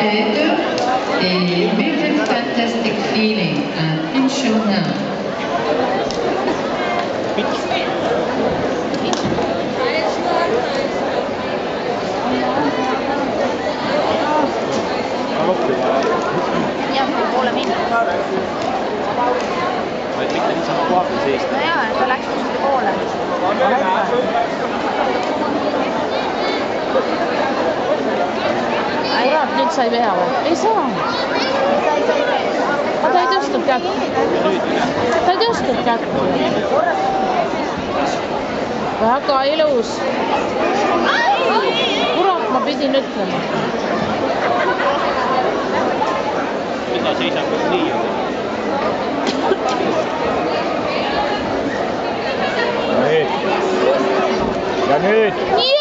et et Vivid Fantastic Feeling à Inchona. jah, poole minna. vaid mitte niisama koha peal seista. no jaa, ta läks kuskile poole. kurat, nüüd sai vea või? ei saa. aga ta ei tõstnud kätt. ta ei tõstnud kätt. väga ilus. kurat, ma pidin ütlema. mida seisab nii? ja nüüd, ja nüüd